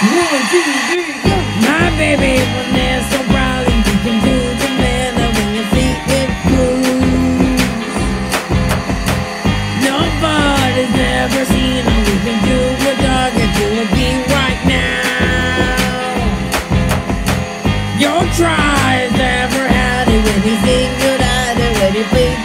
One, two, three. My baby can do the when. Nobody's ever seen we can do a dog into a beat right now. Your tries never had it when think you'd had it when you plead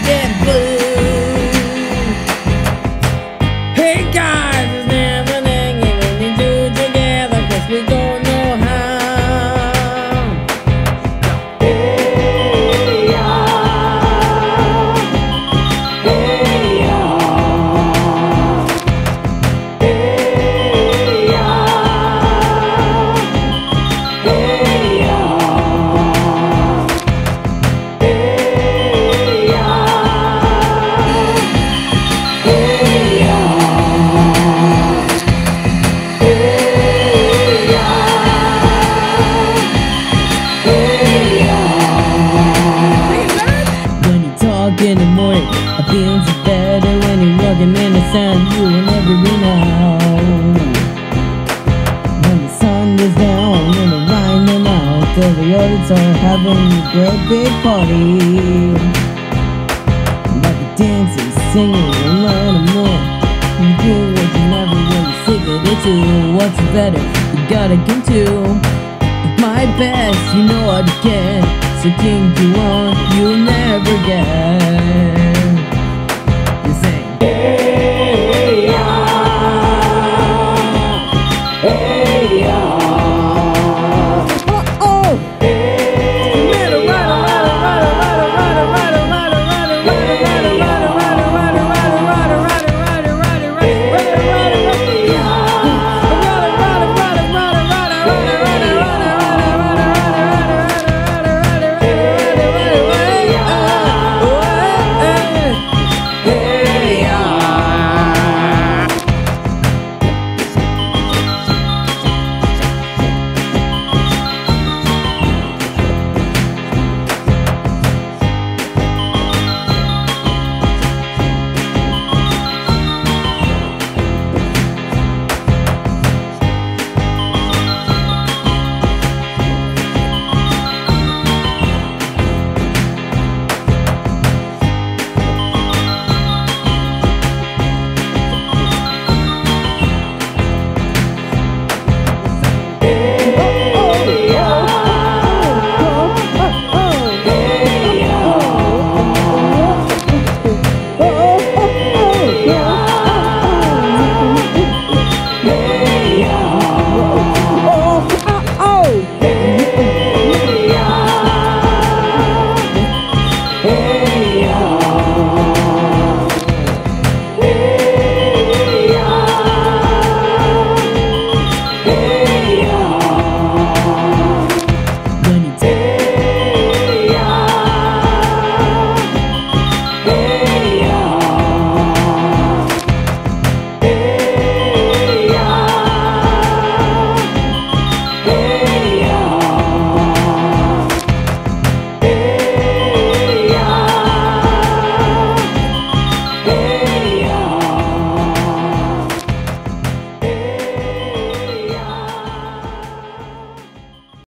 the others are having a great big party. Like a dancing, singing, and learning more. You do what you never really figured into. What's better? You gotta get to my best, you know you can. So king you want, you'll never get.